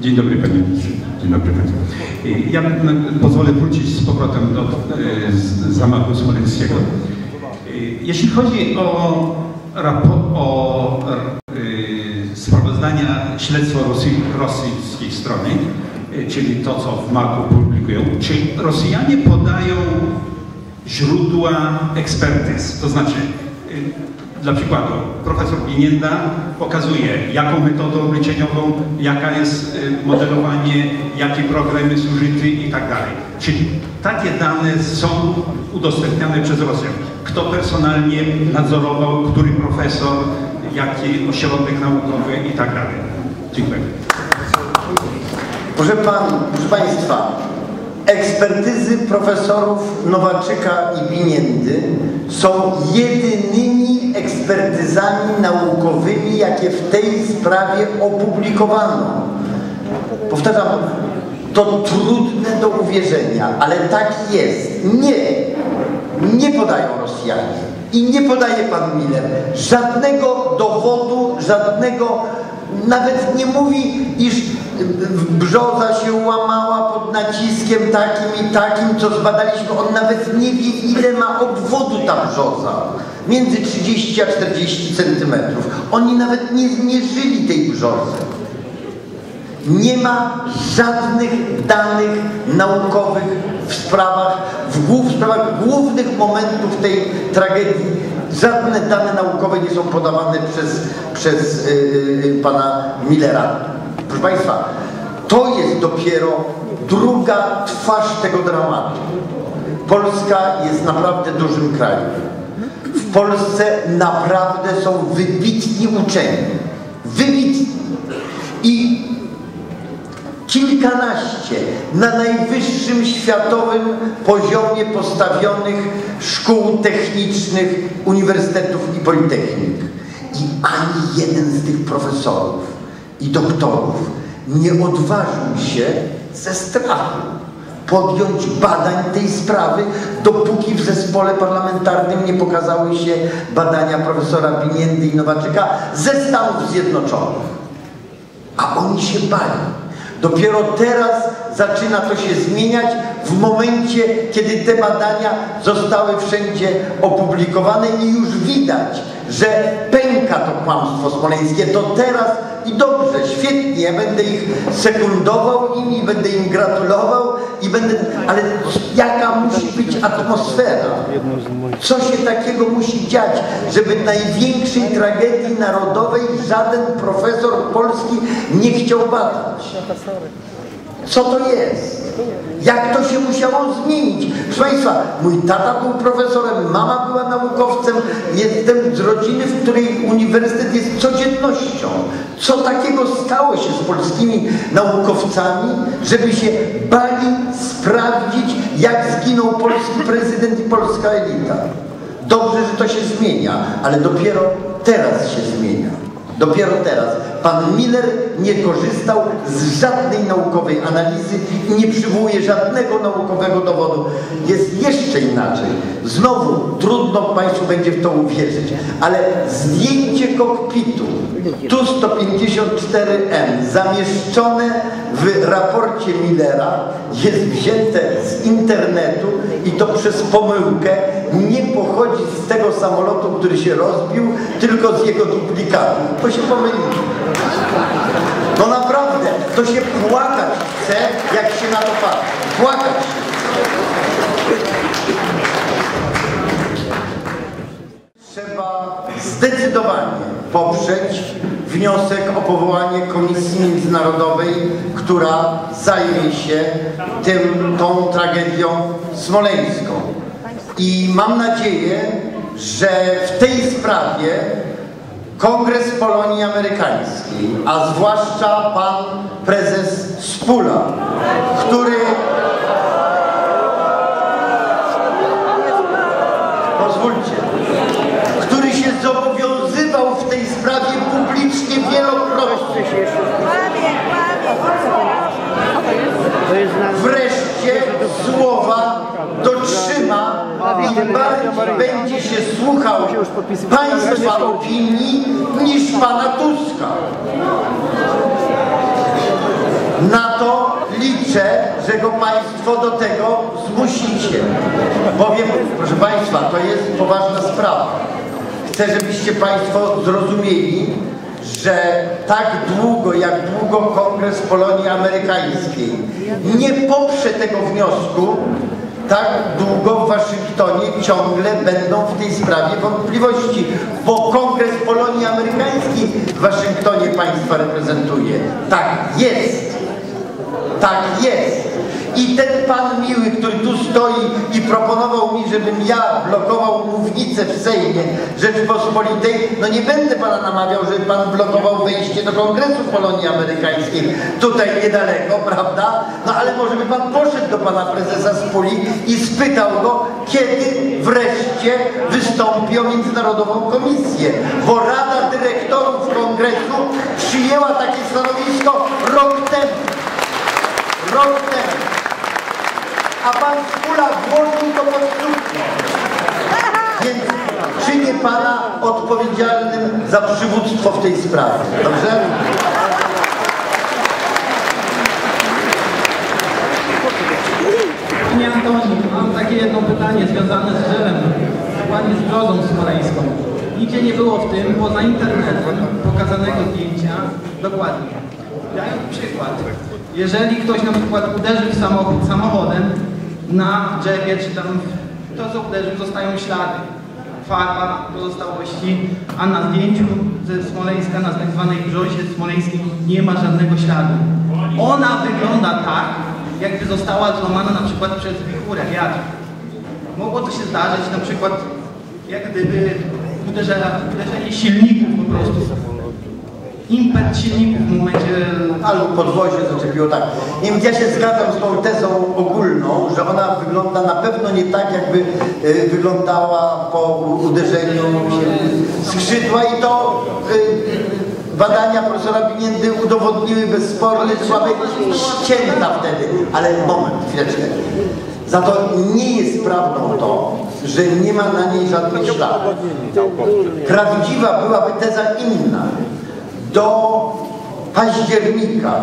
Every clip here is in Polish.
Dzień dobry panie ministrze. Dzień dobry państwu. Ja pozwolę wrócić z powrotem do e, z zamachu smoleńskiego. E, Jeśli chodzi o, o e, sprawozdania śledztwa Rosji, rosyjskiej strony, czyli to, co w Maku publikują, czy Rosjanie podają źródła ekspertyz, to znaczy dla przykładu profesor Binienda pokazuje jaką metodą obliczeniową, jaka jest y, modelowanie, jakie programy są użyte i tak dalej. Czyli takie dane są udostępniane przez Rosjan. Kto personalnie nadzorował, który profesor, jaki ośrodek naukowy i tak dalej. Dziękuję. Proszę, pan, proszę Państwa, ekspertyzy profesorów Nowaczyka i Biniendy są jedynymi ekspertyzami naukowymi, jakie w tej sprawie opublikowano. Powtarzam, to trudne do uwierzenia, ale tak jest. Nie, nie podają Rosjanie i nie podaje pan Miller żadnego dowodu, żadnego, nawet nie mówi, iż brzoza się łamała pod naciskiem takim i takim, co zbadaliśmy. On nawet nie wie, ile ma obwodu ta brzoza. Między 30 a 40 centymetrów. Oni nawet nie zmierzyli tej brzozy. Nie ma żadnych danych naukowych w sprawach, w, głów, w sprawach głównych momentów tej tragedii. Żadne dane naukowe nie są podawane przez, przez yy, pana Millera. Proszę Państwa, to jest dopiero druga twarz tego dramatu. Polska jest naprawdę dużym krajem. W Polsce naprawdę są wybitni uczeni. Wybitni. I kilkanaście na najwyższym światowym poziomie postawionych szkół technicznych, uniwersytetów i politechnik. I ani jeden z tych profesorów i doktorów nie odważył się ze strachu podjąć badań tej sprawy, dopóki w zespole parlamentarnym nie pokazały się badania profesora Biniendy i Nowaczyka ze Stanów Zjednoczonych. A oni się bali. Dopiero teraz zaczyna to się zmieniać w momencie, kiedy te badania zostały wszędzie opublikowane i już widać, że pęka to kłamstwo smoleńskie. To teraz i dobrze, świetnie, ja będę ich sekundował im i będę im gratulował i będę, ale jaka musi być atmosfera? Co się takiego musi dziać, żeby największej tragedii narodowej żaden profesor polski nie chciał badać? Co to jest? Jak to się musiało zmienić? Proszę Państwa, mój tata był profesorem, mama była naukowcem, jestem z rodziny, w której uniwersytet jest codziennością. Co takiego stało się z polskimi naukowcami, żeby się bali sprawdzić, jak zginął polski prezydent i polska elita? Dobrze, że to się zmienia, ale dopiero teraz się zmienia. Dopiero teraz. Pan Miller nie korzystał z żadnej naukowej analizy i nie przywołuje żadnego naukowego dowodu. Jest jeszcze inaczej. Znowu trudno Państwu będzie w to uwierzyć, ale zdjęcie kokpitu Tu-154M zamieszczone w raporcie Millera jest wzięte z internetu i to przez pomyłkę nie pochodzi z tego samolotu, który się rozbił, tylko z jego duplikatu. To się pomyliło. No naprawdę, to się płakać chce, jak się na to patrzy. Płakać. Trzeba zdecydowanie poprzeć wniosek o powołanie Komisji Międzynarodowej, która zajmie się tym, tą tragedią smoleńską. I mam nadzieję, że w tej sprawie Kongres Polonii Amerykańskiej, a zwłaszcza pan prezes Spula, który pozwólcie, który się zobowiązywał w tej sprawie publicznie wielokrotnie. Wreszcie słowa dotrzyma i bardziej będzie się słuchał państwa opinii niż pana Tuska. Na to liczę, że go Państwo do tego zmusicie. Bowiem, proszę Państwa, to jest poważna sprawa. Chcę, żebyście Państwo zrozumieli, że tak długo, jak długo Kongres Polonii Amerykańskiej nie poprze tego wniosku, tak długo w Waszyngtonie ciągle będą w tej sprawie wątpliwości, bo Kongres Polonii Amerykańskiej w Waszyngtonie państwa reprezentuje. Tak jest. Tak jest. I ten pan miły, który tu stoi i proponował mi, żebym ja blokował mównicę w Sejmie Rzeczypospolitej, no nie będę pana namawiał, żeby pan blokował wejście do Kongresu Polonii Amerykańskiej, tutaj niedaleko, prawda? No ale może by pan poszedł do pana prezesa Spuli i spytał go, kiedy wreszcie wystąpi o Międzynarodową Komisję, bo Rada Dyrektorów Kongresu przyjęła takie stanowisko rok temu. Rok temu. A pan Spula włożył to pod suknię. Więc czynię pana odpowiedzialnym za przywództwo w tej sprawie. Dobrze? Panie Antoni, mam takie jedno pytanie związane z żelem, dokładnie z brzozą smoleńską. Nigdzie nie było w tym, poza internetem, pokazanego zdjęcia dokładnie. Dając przykład, jeżeli ktoś na przykład uderzy w samochód samochodem na drzewie, czy tam to co uderzył, zostają ślady. Farba, pozostałości, a na zdjęciu ze Smoleńska, na tak zwanej brzozie smoleńskiej nie ma żadnego śladu. Ona wygląda tak, jakby została złamana na przykład przez wichurę, wiatr. Mogło to się zdarzyć na przykład jak gdyby uderzenie, silników po prostu. Impet silników w momencie... Albo podwozie zaczepiło tak. Ja się zgadzam z tą tezą ogólną, że ona wygląda na pewno nie tak, jakby y, wyglądała po uderzeniu się skrzydła i to y, badania profesora Pinięty udowodniły bezsporny słabej ścięta wtedy. Ale moment, chwileczkę. Za to nie jest prawdą to, że nie ma na niej żadnych śladów. Prawdziwa byłaby teza inna do października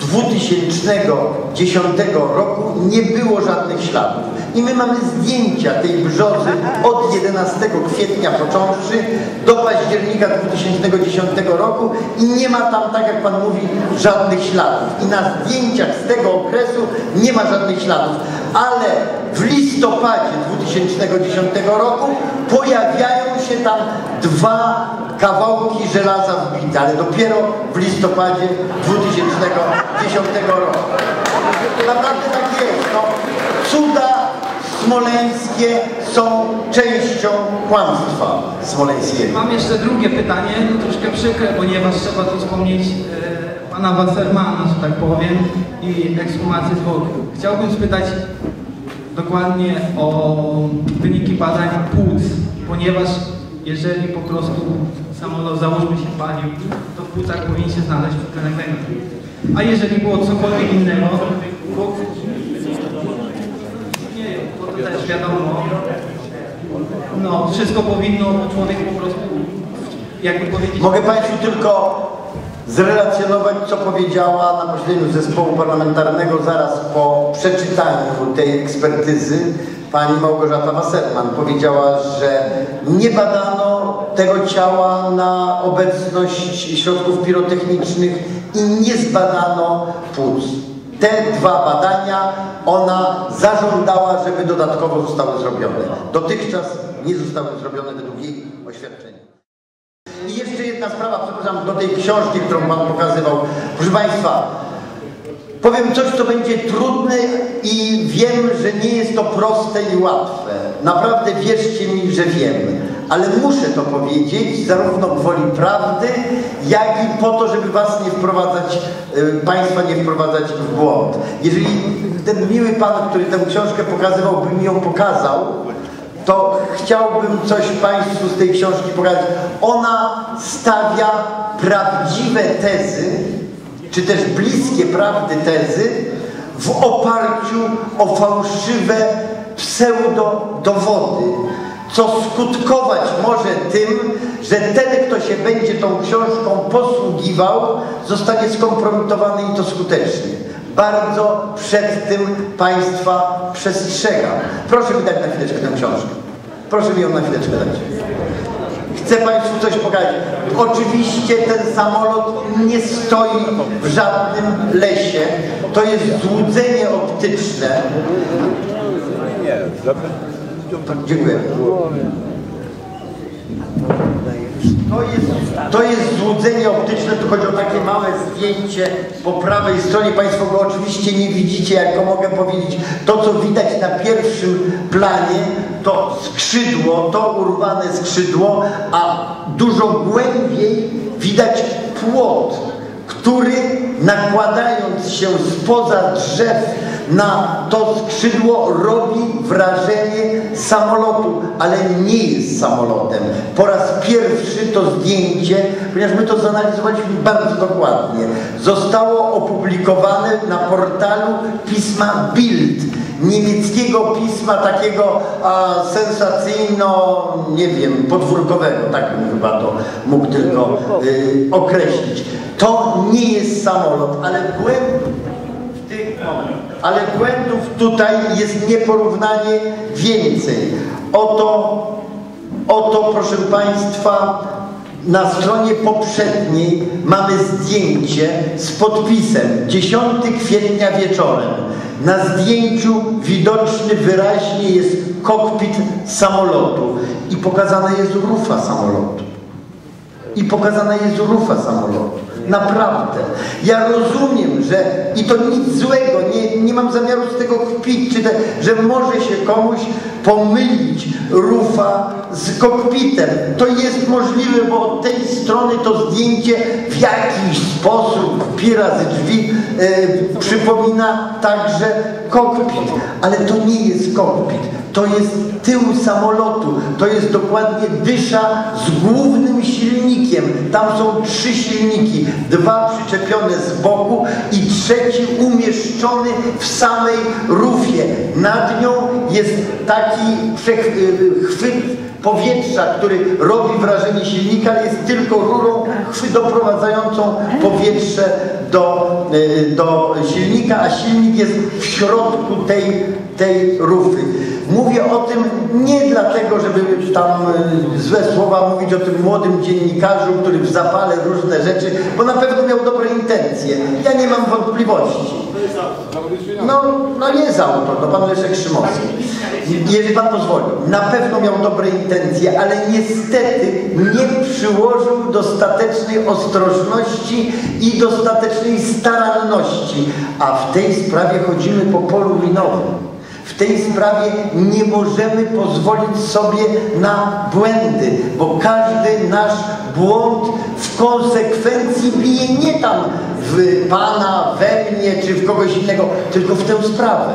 2010 roku nie było żadnych śladów. I my mamy zdjęcia tej brzozy od 11 kwietnia począwszy do października 2010 roku i nie ma tam, tak jak Pan mówi, żadnych śladów. I na zdjęciach z tego okresu nie ma żadnych śladów. Ale w listopadzie 2010 roku pojawiają się tam dwa kawałki żelaza wbite, ale dopiero w listopadzie 2010 roku. Naprawdę tak jest. No, cuda smoleńskie są częścią kłamstwa smoleńskiego. Mam jeszcze drugie pytanie, troszkę przykre, ponieważ trzeba tu wspomnieć e, pana Wassermana, że tak powiem, i ekshumację zwłoki. Chciałbym spytać dokładnie o wyniki badań płuc, ponieważ jeżeli po prostu samolot załóżmy się palił, to w płucach powinien się znaleźć dwutlenek węgla. A jeżeli było cokolwiek innego, bo nie bo to też wiadomo, no wszystko powinno, człowiek po prostu, jakby powiedzieć... Mogę Państwu tylko zrelacjonować, co powiedziała na posiedzeniu zespołu parlamentarnego zaraz po przeczytaniu tej ekspertyzy pani Małgorzata Wasserman. Powiedziała, że nie badano tego ciała na obecność środków pirotechnicznych i nie zbadano płuc. Te dwa badania ona zażądała, żeby dodatkowo zostały zrobione. Dotychczas nie zostały zrobione według jej oświadczenia. I jeszcze jedna do tej książki, którą Pan pokazywał. Proszę Państwa, powiem coś, co będzie trudne i wiem, że nie jest to proste i łatwe. Naprawdę wierzcie mi, że wiem. Ale muszę to powiedzieć, zarówno gwoli prawdy, jak i po to, żeby Was nie wprowadzać, y, Państwa nie wprowadzać w błąd. Jeżeli ten miły Pan, który tę książkę pokazywał, by mi ją pokazał, to chciałbym coś Państwu z tej książki pokazać. Ona stawia prawdziwe tezy, czy też bliskie prawdy tezy, w oparciu o fałszywe pseudo-dowody. co skutkować może tym, że ten, kto się będzie tą książką posługiwał, zostanie skompromitowany i to skutecznie. Bardzo przed tym Państwa przestrzegam. Proszę mi dać na chwileczkę tę książkę. Proszę mi ją na chwileczkę dać. Chcę Państwu coś pokazać. Oczywiście ten samolot nie stoi w żadnym lesie. To jest złudzenie optyczne. Dziękuję. To jest, to jest złudzenie optyczne, tu chodzi o takie małe zdjęcie po prawej stronie. Państwo go oczywiście nie widzicie, jak to mogę powiedzieć. To, co widać na pierwszym planie, to skrzydło, to urwane skrzydło, a dużo głębiej widać płot, który nakładając się spoza drzew na to skrzydło robi wrażenie samolotu, ale nie jest samolotem. Po raz pierwszy to zdjęcie, ponieważ my to zanalizowaliśmy bardzo dokładnie, zostało opublikowane na portalu pisma Bild, niemieckiego pisma takiego a, sensacyjno, nie wiem, podwórkowego, tak bym chyba to mógł tylko y, określić. To nie jest samolot, ale błędów w tych momentach, ale błędów tutaj jest nieporównanie więcej. Oto, oto proszę Państwa, na stronie poprzedniej mamy zdjęcie z podpisem 10 kwietnia wieczorem. Na zdjęciu widoczny wyraźnie jest kokpit samolotu i pokazana jest rufa samolotu. I pokazana jest rufa samolotu. Naprawdę. Ja rozumiem, że i to nic złego, nie, nie mam zamiaru z tego kpić, czy te, że może się komuś pomylić rufa z kokpitem. To jest możliwe, bo od tej strony to zdjęcie w jakiś sposób, pi razy drzwi, e, przypomina także kokpit. Ale to nie jest kokpit. To jest tył samolotu. To jest dokładnie dysza z głównym silnikiem. Tam są trzy silniki. Dwa przyczepione z boku i trzeci umieszczony w samej rufie. Nad nią jest taki chwyt powietrza, który robi wrażenie silnika, jest tylko rurą doprowadzającą powietrze do, do silnika, a silnik jest w środku tej, tej rufy. Mówię o tym nie dlatego, żeby tam złe słowa mówić o tym młodym dziennikarzu, który w zapale różne rzeczy, bo na pewno miał dobre intencje. Ja nie mam wątpliwości. No, no jest autor, no pan Leszek Szymowski. Jeżeli pan pozwoli, na pewno miał dobre intencje, ale niestety nie przyłożył dostatecznej ostrożności i dostatecznej staranności, a w tej sprawie chodzimy po polu minowym. W tej sprawie nie możemy pozwolić sobie na błędy, bo każdy nasz błąd w konsekwencji bije nie tam w Pana, we mnie czy w kogoś innego, tylko w tę sprawę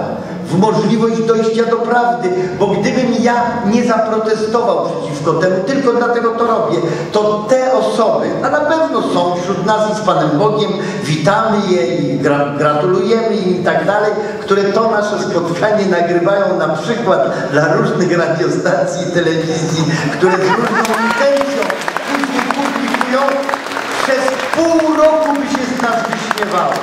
w możliwość dojścia do prawdy, bo gdybym ja nie zaprotestował przeciwko temu, tylko dlatego to robię, to te osoby, a na pewno są wśród nas i z Panem Bogiem, witamy je i gra gratulujemy im i tak dalej, które to nasze spotkanie nagrywają na przykład dla różnych radiostacji i telewizji, które z różną intencją później publikują, przez pół roku by się z nas wyśmiewały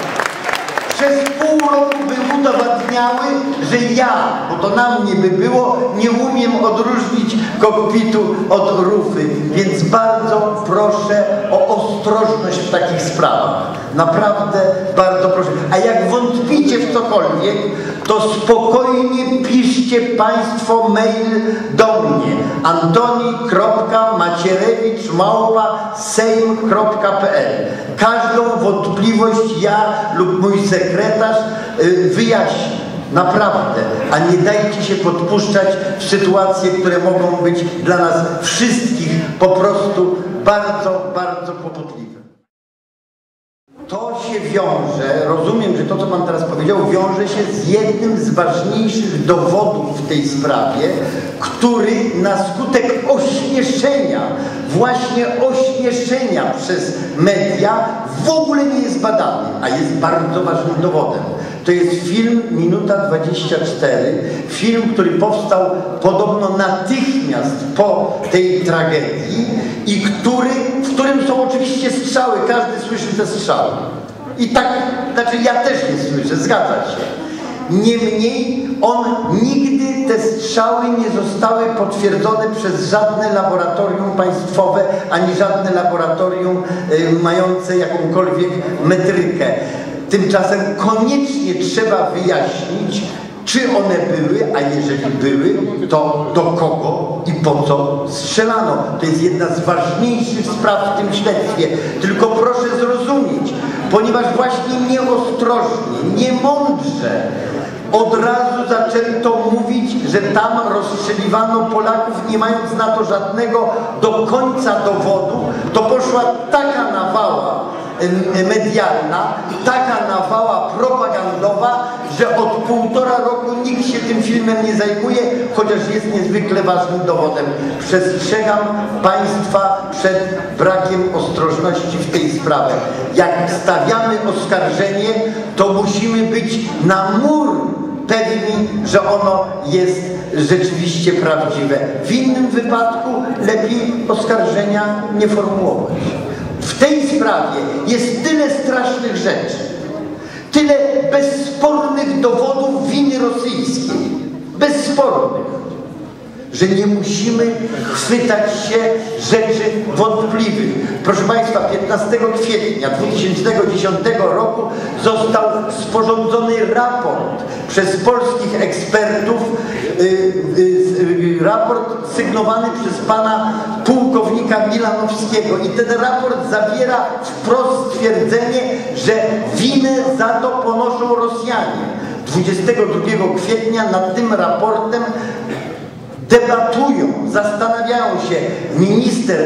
przez pół roku by udowadniały, że ja, bo to na mnie by było, nie umiem odróżnić kokpitu od rufy. Więc bardzo proszę o ostrożność w takich sprawach. Naprawdę bardzo proszę. A jak wątpicie w cokolwiek, to spokojnie piszcie Państwo mail do mnie antoni.macierewicz małpa sejm.pl Każdą wątpliwość ja lub mój sekretarz y, wyjaśni. Naprawdę, a nie dajcie się podpuszczać w sytuacje, które mogą być dla nas wszystkich po prostu bardzo, bardzo kłopotliwe. Się wiąże, rozumiem, że to, co Pan teraz powiedział, wiąże się z jednym z ważniejszych dowodów w tej sprawie, który na skutek ośmieszenia, właśnie ośmieszenia przez media w ogóle nie jest badany, a jest bardzo ważnym dowodem. To jest film Minuta 24, film, który powstał podobno natychmiast po tej tragedii i który, w którym są oczywiście strzały, każdy słyszy te strzały. I tak, znaczy ja też nie słyszę, zgadza się. Niemniej on nigdy te strzały nie zostały potwierdzone przez żadne laboratorium państwowe, ani żadne laboratorium y, mające jakąkolwiek metrykę. Tymczasem koniecznie trzeba wyjaśnić, czy one były, a jeżeli były, to do kogo i po co strzelano. To jest jedna z ważniejszych spraw w tym śledztwie. Tylko proszę zrozumieć, ponieważ właśnie nieostrożnie, niemądrze od razu zaczęto mówić, że tam rozstrzeliwano Polaków, nie mając na to żadnego do końca dowodu, to poszła taka nawała medialna, taka nawała propagandowa, że od półtora roku nikt się tym filmem nie zajmuje, chociaż jest niezwykle ważnym dowodem. Przestrzegam Państwa przed brakiem ostrożności w tej sprawie. Jak stawiamy oskarżenie, to musimy być na mur pewni, że ono jest rzeczywiście prawdziwe. W innym wypadku lepiej oskarżenia nie formułować. W tej sprawie jest tyle strasznych rzeczy, tyle bezspornych dowodów winy rosyjskiej, bezspornych, że nie musimy chwytać się rzeczy wątpliwych. Proszę Państwa, 15 kwietnia 2010 roku został sporządzony raport przez polskich ekspertów, y, y, y, raport sygnowany przez pana pułkownika Milanowskiego i ten raport zawiera wprost stwierdzenie, że winę za to ponoszą Rosjanie. 22 kwietnia nad tym raportem debatują, zastanawiają się minister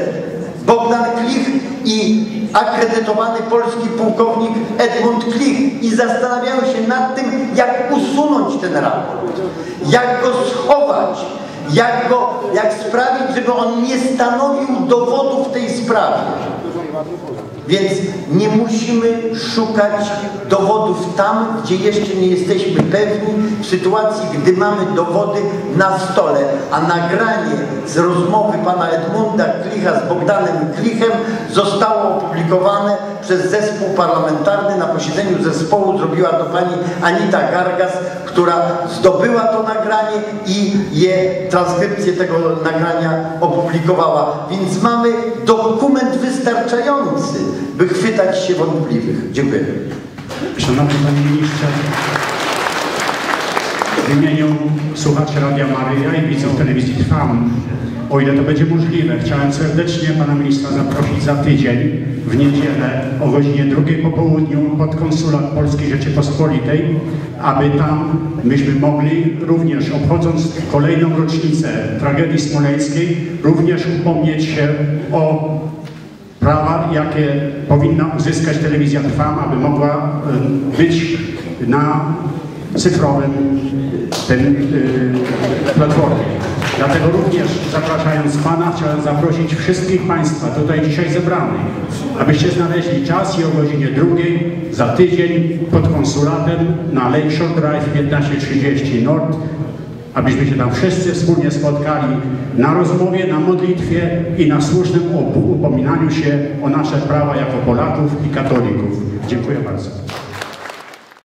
Bogdan Klich i akredytowany polski pułkownik Edmund Klich i zastanawiają się nad tym, jak usunąć ten raport, jak go schować, jak, go, jak sprawić, żeby on nie stanowił dowodu w tej sprawie. Więc nie musimy szukać dowodów tam, gdzie jeszcze nie jesteśmy pewni, w sytuacji, gdy mamy dowody na stole, a nagranie z rozmowy pana Edmunda Klicha z Bogdanem Klichem zostało opublikowane przez zespół parlamentarny. Na posiedzeniu zespołu zrobiła to pani Anita Gargas, która zdobyła to nagranie i je, transkrypcję tego nagrania opublikowała. Więc mamy dokument wystarczający, by chwytać się wątpliwych. Dziękuję. Szanowny Panie Ministrze, w imieniu słuchaczy Radia Maryja i widzów telewizji Trwam, o ile to będzie możliwe, chciałem serdecznie Pana Ministra zaprosić za tydzień, w niedzielę o godzinie drugiej po południu pod konsulat Polskiej Rzeczypospolitej, aby tam myśmy mogli również, obchodząc kolejną rocznicę tragedii smoleńskiej, również upomnieć się o jakie powinna uzyskać telewizja Trwam, aby mogła być na cyfrowym tym y, platformie. Dlatego również zapraszając Pana chciałem zaprosić wszystkich Państwa tutaj dzisiaj zebranych, abyście znaleźli czas i o godzinie drugiej za tydzień pod konsulatem na Lakeshore Drive 1530 Nord abyśmy się tam wszyscy wspólnie spotkali na rozmowie, na modlitwie i na słusznym upominaniu się o nasze prawa jako Polaków i katolików. Dziękuję bardzo.